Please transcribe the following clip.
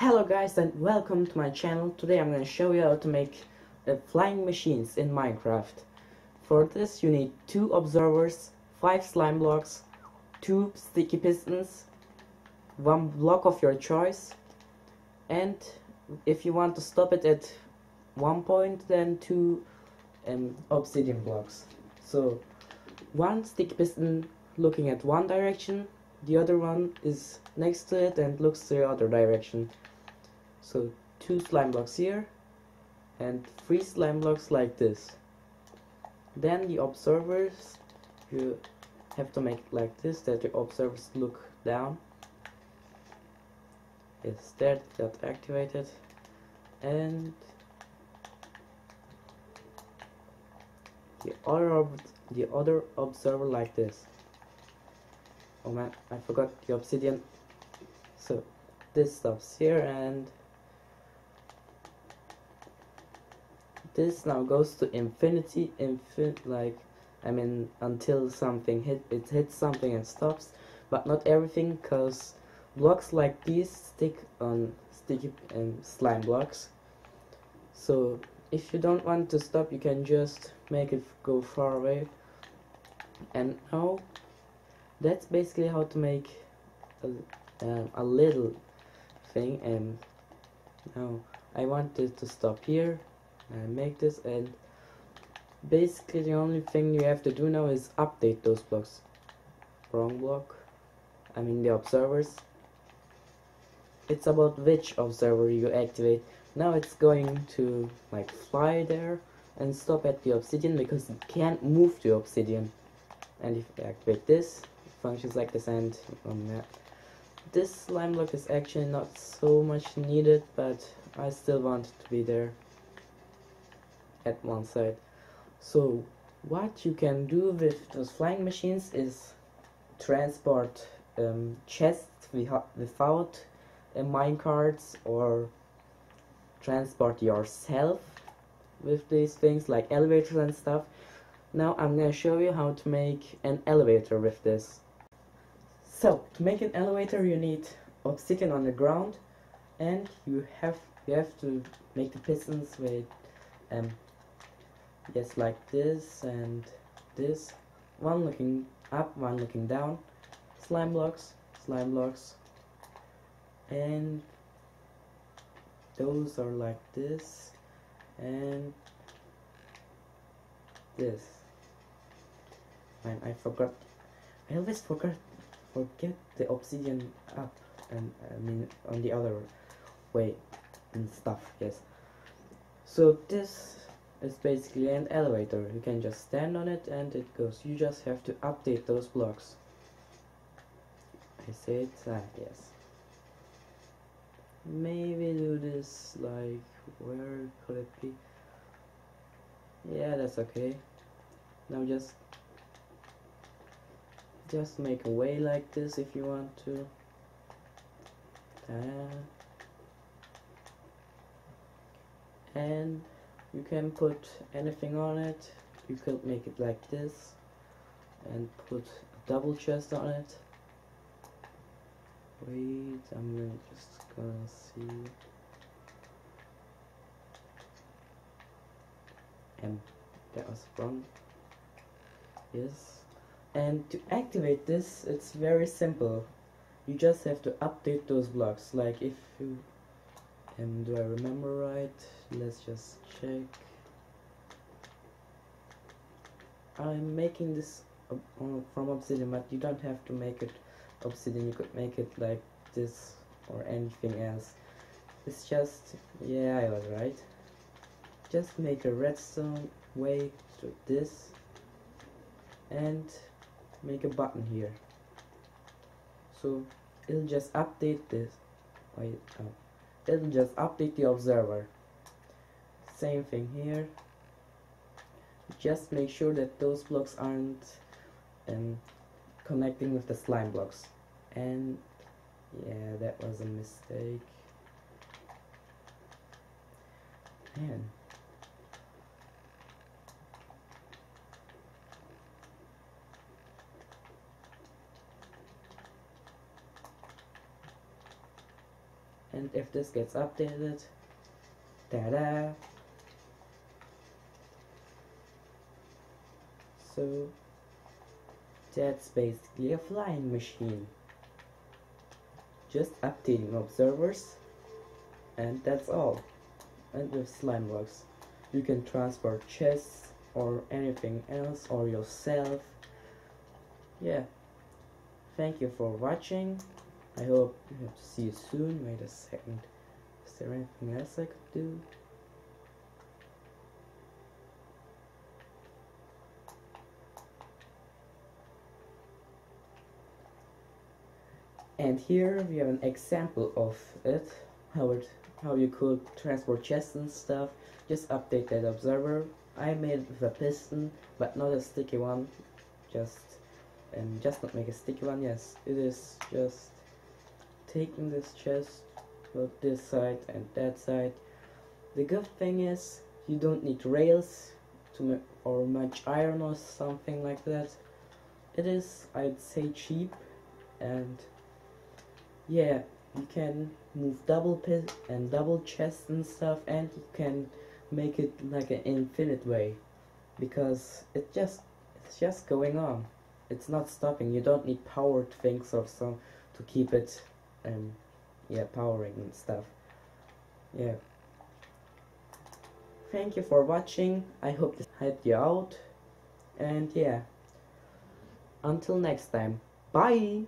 Hello guys and welcome to my channel. Today I'm going to show you how to make uh, flying machines in Minecraft. For this you need two observers, five slime blocks, two sticky pistons, one block of your choice, and if you want to stop it at one point then two um, obsidian blocks. So one sticky piston looking at one direction, the other one is next to it and looks the other direction. So two slime blocks here and three slime blocks like this. Then the observers, you have to make it like this, that the observers look down. Yes, that got activated. And the other, the other observer like this. Oh man, I forgot the obsidian. So this stops here and this now goes to infinity infinite like I mean until something hit it hits something and stops but not everything cause blocks like these stick on sticky and um, slime blocks so if you don't want to stop you can just make it go far away and now that's basically how to make a, um, a little thing and now I wanted to stop here and make this and basically the only thing you have to do now is update those blocks. Wrong block. I mean the observers. It's about which observer you activate. Now it's going to like fly there and stop at the obsidian because it can't move the obsidian. And if I activate this functions like this and that this slime block is actually not so much needed but I still want it to be there at one side. So what you can do with those flying machines is transport um, chests without uh, minecarts or transport yourself with these things like elevators and stuff. Now I'm gonna show you how to make an elevator with this so to make an elevator you need obsidian on the ground and you have you have to make the pistons with um, yes like this and this. One looking up one looking down. Slime blocks slime blocks. And those are like this and this. And I forgot I always forgot forget the obsidian up and I mean on the other way and stuff yes. So this is basically an elevator. You can just stand on it and it goes. You just have to update those blocks. I say it's that yes maybe do this like where could it be? Yeah that's okay. Now just just make a way like this if you want to. And you can put anything on it. You could make it like this and put a double chest on it. Wait I'm just gonna see. And that was wrong yes and to activate this it's very simple. You just have to update those blocks. Like if you and do I remember right? Let's just check. I'm making this from obsidian but you don't have to make it obsidian. You could make it like this or anything else. It's just yeah I was right. Just make a redstone way to this. And make a button here. So it'll just update this. It'll just update the observer. Same thing here. Just make sure that those blocks aren't um, connecting with the slime blocks. And yeah that was a mistake. Man and if this gets updated ta-da. So that's basically a flying machine. Just updating observers and that's all. And with slime blocks you can transport chests or anything else or yourself. Yeah. Thank you for watching I hope to see you soon. Wait a second. Is there anything else I could do? And here we have an example of it. How it how you could transport chests and stuff. Just update that observer. I made it with a piston but not a sticky one. Just and just not make a sticky one. Yes it is just taking this chest to this side and that side. The good thing is you don't need rails to or much iron or something like that. It is I'd say cheap and yeah you can move double pit and double chest and stuff and you can make it like an infinite way because it just it's just going on. It's not stopping. You don't need powered things or so to keep it um yeah powering and stuff. Yeah. Thank you for watching. I hope this helped you out. And yeah. Until next time. Bye